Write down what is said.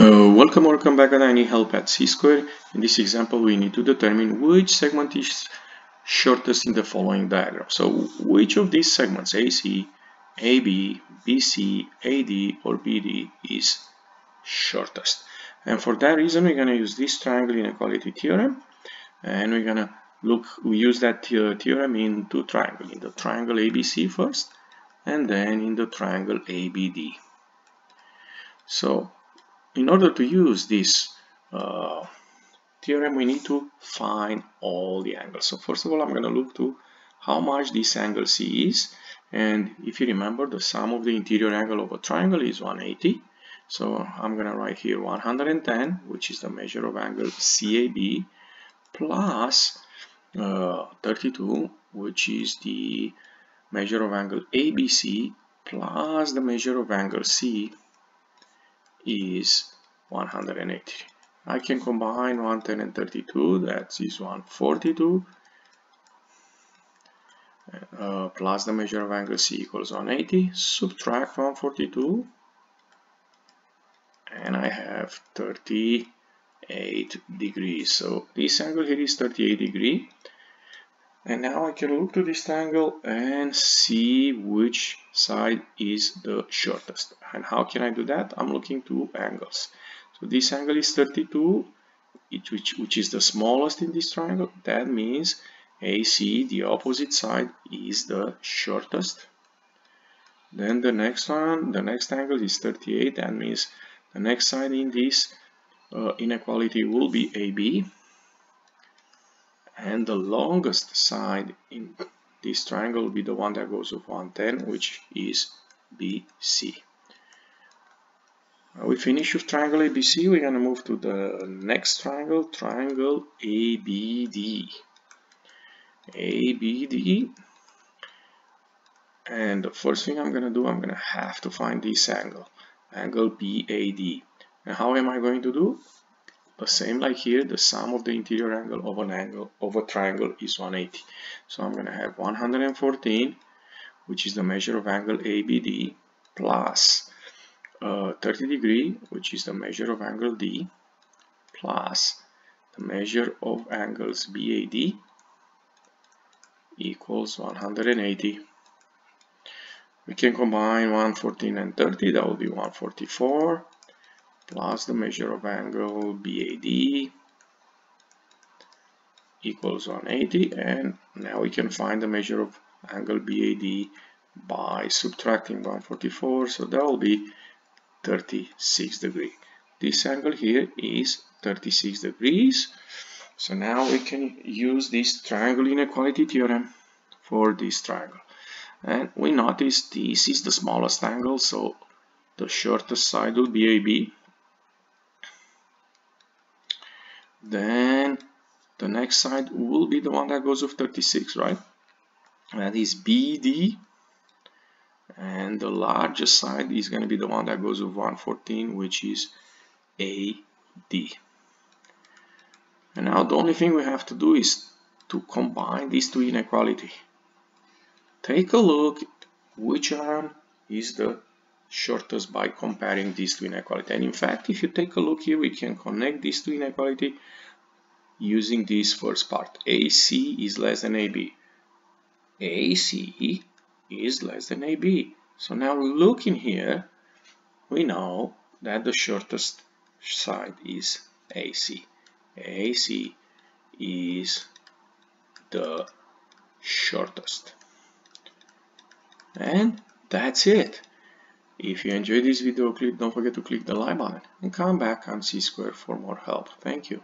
Uh, welcome or welcome back at any help at C-square. In this example we need to determine which segment is shortest in the following diagram. So which of these segments AC, AB, BC, AD or BD is shortest. And for that reason we're going to use this triangle inequality theorem and we're going to look, we use that theorem in two triangles, in the triangle ABC first and then in the triangle ABD. So in order to use this uh, theorem, we need to find all the angles. So first of all, I'm going to look to how much this angle C is. And if you remember, the sum of the interior angle of a triangle is 180. So I'm going to write here 110, which is the measure of angle CAB, plus uh, 32, which is the measure of angle ABC, plus the measure of angle C, is 180. I can combine 110 and 32, that is 142, uh, plus the measure of angle C equals 180, subtract 142, and I have 38 degrees. So this angle here is 38 degree. And now I can look to this angle and see which side is the shortest. And how can I do that? I'm looking to angles. So this angle is 32, which, which is the smallest in this triangle. That means AC, the opposite side, is the shortest. Then the next one, the next angle is 38. That means the next side in this uh, inequality will be AB and the longest side in this triangle will be the one that goes with 110 which is BC. we finish with triangle ABC we're going to move to the next triangle triangle ABD ABD and the first thing I'm going to do I'm going to have to find this angle angle BAD and how am I going to do the same like here the sum of the interior angle of an angle of a triangle is 180 so I'm gonna have 114 which is the measure of angle ABD plus uh, 30 degree which is the measure of angle D plus the measure of angles BAD equals 180 we can combine 114 and 30 that will be 144 plus the measure of angle BAD equals 180 and now we can find the measure of angle BAD by subtracting 144 so that will be 36 degree. This angle here is 36 degrees so now we can use this triangle inequality theorem for this triangle. And we notice this is the smallest angle so the shortest side will be AB then the next side will be the one that goes with 36 right? That is BD and the largest side is going to be the one that goes with 114 which is AD and now the only thing we have to do is to combine these two inequality. Take a look which arm is the shortest by comparing these two inequality. And in fact, if you take a look here, we can connect these two inequality using this first part. AC is less than AB. AC is less than AB. So now looking here, we know that the shortest side is AC. AC is the shortest. And that's it. If you enjoyed this video clip, don't forget to click the like button and come back on C-Square for more help. Thank you.